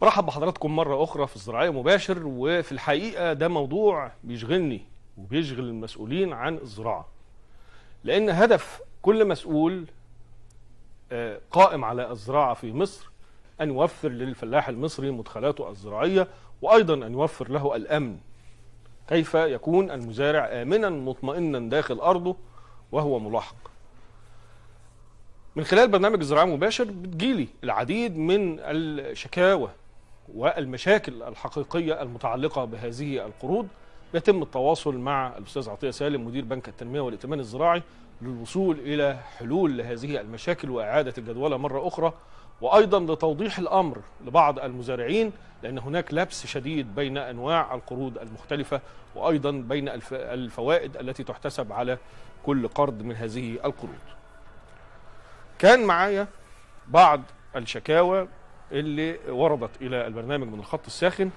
برحب بحضراتكم مرة أخرى في الزراعية مباشر وفي الحقيقة ده موضوع بيشغلني وبيشغل المسؤولين عن الزراعة. لأن هدف كل مسؤول آه، قائم على الزراعة في مصر أن يوفر للفلاح المصري مدخلاته الزراعية وأيضا أن يوفر له الأمن. كيف يكون المزارع آمنا مطمئنا داخل أرضه وهو ملاحق؟ من خلال برنامج الزراعة مباشر بتجيلي العديد من الشكاوى والمشاكل الحقيقية المتعلقة بهذه القروض يتم التواصل مع الأستاذ عطية سالم مدير بنك التنمية والائتمان الزراعي للوصول إلى حلول لهذه المشاكل وإعادة الجدولة مرة أخرى وأيضا لتوضيح الأمر لبعض المزارعين لأن هناك لبس شديد بين أنواع القروض المختلفة وأيضا بين الف- الفوائد التي تحتسب على كل قرض من هذه القروض. كان معايا بعض الشكاوى اللي وردت إلى البرنامج من الخط الساخن.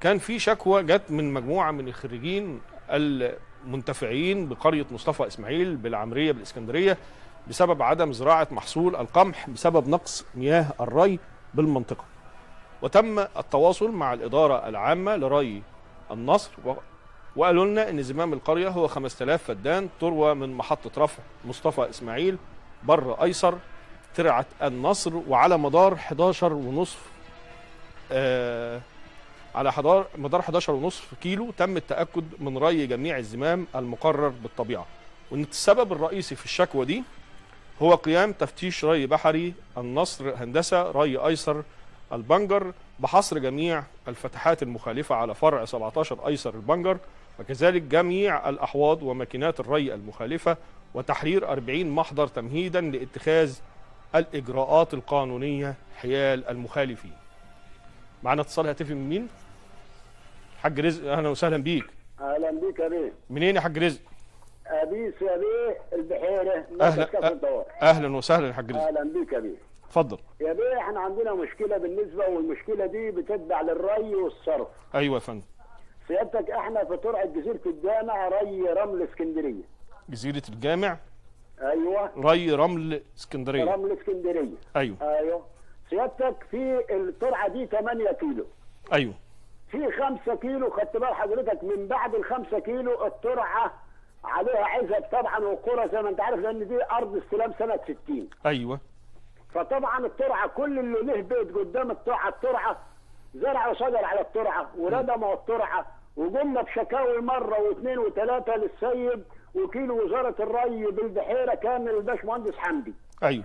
كان في شكوى جت من مجموعة من الخريجين المنتفعين بقرية مصطفى إسماعيل بالعمرية بالإسكندرية بسبب عدم زراعة محصول القمح بسبب نقص مياه الري بالمنطقة. وتم التواصل مع الإدارة العامة لري النصر وقالوا لنا إن زمام القرية هو 5000 فدان تروى من محطة رفع مصطفى إسماعيل بر أيسر ترعه النصر وعلى مدار 11 ونصف آه على حدار مدار 11 ونصف كيلو تم التأكد من ري جميع الزمام المقرر بالطبيعة. وإن السبب الرئيسي في الشكوى دي هو قيام تفتيش ري بحري النصر هندسة ري أيسر البنجر بحصر جميع الفتحات المخالفة على فرع 17 أيسر البنجر وكذلك جميع الأحواض وماكينات الري المخالفة وتحرير 40 محضر تمهيدا لاتخاذ الإجراءات القانونية حيال المخالفين. معنا اتصال هاتفي من مين؟ حاج رزق أهلا وسهلا بيك. أهلا بيك يا بيه منين يا حاج رزق؟ أبيس يا بيه مركز كفر الدوار أهلا وسهلا يا حاج رزق. أهلا بيك يا بيه اتفضل. يا بيه إحنا عندنا مشكلة بالنسبة والمشكلة دي بتتبع للري والصرف أيوه يا فندم. سيادتك إحنا في ترعه جزيره الجامع ري رمل اسكندرية جزيرة الجامع أيوه. ري رمل إسكندرية. رمل إسكندرية. أيوه. أيوه. سيادتك في الترعه دي 8 كيلو. أيوه. في 5 كيلو خدت بال حضرتك من بعد ال 5 كيلو الترعه عليها عزب طبعا وقرى زي ما أنت عارف لأن دي أرض استلام سنة 60 أيوه. فطبعا الترعه كل اللي له بيت قدام الترعه الترعه زرعوا شجر على الترعه وردموا الترعه وقلنا بشكاوي مرة واثنين وثلاثة للسيد وكيل وزارة الري بالبحيرة كان الباشمهندس حمدي. أيوه.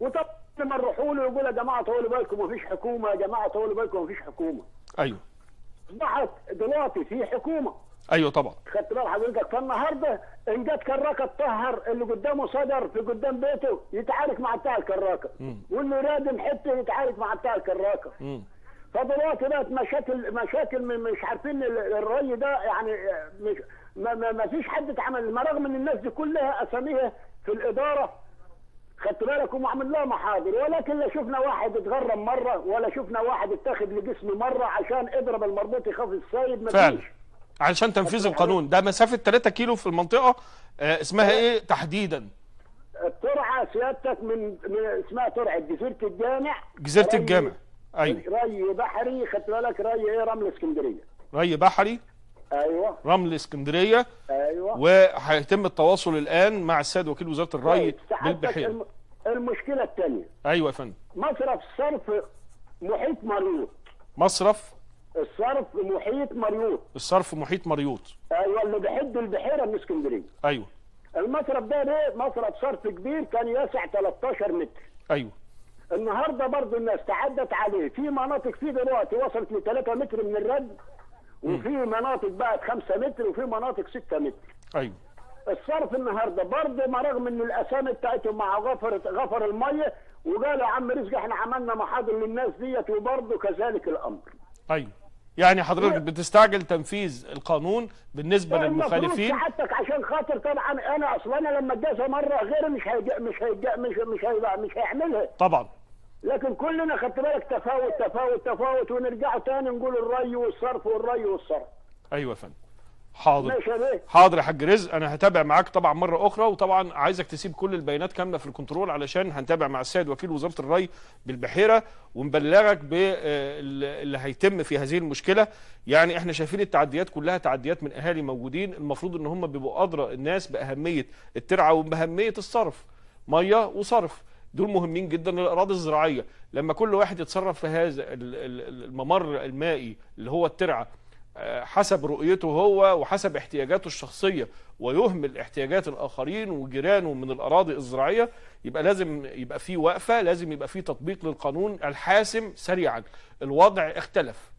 وطبعا لما نروحوا له يقول يا جماعة طولوا بالكم مفيش حكومة يا جماعة طولوا بالكم مفيش حكومة. أيوه. اصبحت دلوقتي في حكومة. أيوه طبعا. خدت بال حضرتك؟ فالنهارده إن جت كراكه تطهر اللي قدامه صدر في قدام بيته يتعارك مع بتاع الكراكه واللي رادم حتة يتعارك مع بتاع الكراكه. فدلوقتي بقت مشاكل مشاكل مش عارفين ال- الري ده يعني مش ما, ما, ما فيش حد اتعمل ما رغم إن الناس دي كلها أساميها في الإدارة خدت بالك ومعمل لها محاضر ولكن لا شفنا واحد اتغرم مرة ولا شفنا واحد اتاخد لجسم مرة عشان اضرب المربوط يخاف السيد ما فعلا. فيش. علشان تنفيذ القانون. ده مسافة 3 كيلو في المنطقة آه اسمها إيه؟ تحديدا؟ الترعه سيادتك من, من اسمها ترعه جزيرة الجامع. جزيرة الجامع. أيوه. ري بحري خدت بالك ري إيه؟ رمل اسكندرية. ري بحري. أيوه. رمل اسكندرية. أيوه. وهيتم التواصل الآن مع السيد وكيل وزارة الري طيب، بالبحيرة. الم- المشكلة الثانية أيوه يا فندم. مصرف صرف محيط مريوط. مصرف؟ الصرف محيط مريوط. الصرف محيط مريوط. أيوه اللي بيحد البحيرة من اسكندرية. أيوه. المصرف ده ليه؟ مصرف صرف كبير كان يسع 13 متر. أيوه. النهارده برضه الناس تعدت عليه. في مناطق فيه دلوقتي وصلت ل 3 متر من الرد. وفي مناطق بقت 5 متر وفي مناطق 6 متر. أيوه. الصرف النهارده برضه ما رغم إن الأسامي بتاعتهم مع غفر غفر المية وقالوا يا عم رزق إحنا عملنا محاضر للناس ديت وبرضه كذلك الأمر. أيوه. يعني حضرتك بتستعجل تنفيذ القانون بالنسبة للمخالفين؟ سعادتك عشان خاطر طبعا أنا أصلا أنا لما اتجازى مرة غيري مش هيجي مش هيجي مش مش هيبقى مش هيعملها. طبعا. لكن كلنا خدت بالك تفاوت تفاوت تفاوت ونرجع تاني نقول الري والصرف والري والصرف. أيوه يا فندم. حاضر. حاضر يا حاج رزق. أنا هتابع معاك طبعا مرة أخرى وطبعا عايزك تسيب كل البيانات كاملة في الكنترول علشان هنتابع مع السيد وكيل وزارة الري بالبحيرة ونبلغك باللي هيتم في هذه المشكلة. يعني إحنا شايفين التعديات كلها تعديات من أهالي موجودين. المفروض إن هم بيبقوا أدرى الناس بأهمية الترعة وبأهمية الصرف مية وصرف. دول مهمين جدا للأراضي الزراعية. لما كل واحد يتصرف في هذا ال- ال- الممر المائي اللي هو الترعة آه، حسب رؤيته هو وحسب احتياجاته الشخصية ويهمل احتياجات الآخرين وجيرانه من الأراضي الزراعية يبقى لازم يبقى في وقفة لازم يبقى في تطبيق للقانون الحاسم سريعا. الوضع اختلف.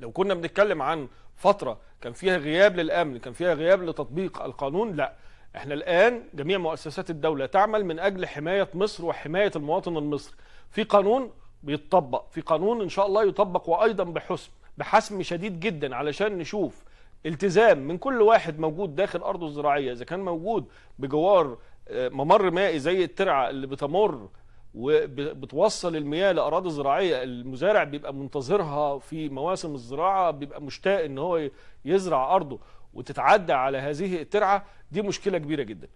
لو كنا بنتكلم عن فترة كان فيها غياب للأمن كان فيها غياب لتطبيق القانون لا. إحنا الآن جميع مؤسسات الدولة تعمل من أجل حماية مصر وحماية المواطن المصري. في قانون بيتطبق في قانون إن شاء الله يطبق وأيضا بحسم بحسم شديد جدا علشان نشوف التزام من كل واحد موجود داخل أرضه الزراعية. إذا كان موجود بجوار آه، ممر مائي زي الترعة اللي بتمر وبتوصل المياه لأراضي زراعيه المزارع بيبقى منتظرها في مواسم الزراعة بيبقى مشتاق إن هو يزرع أرضه. وتتعدى على هذه الترعة دي مشكلة كبيرة جدا.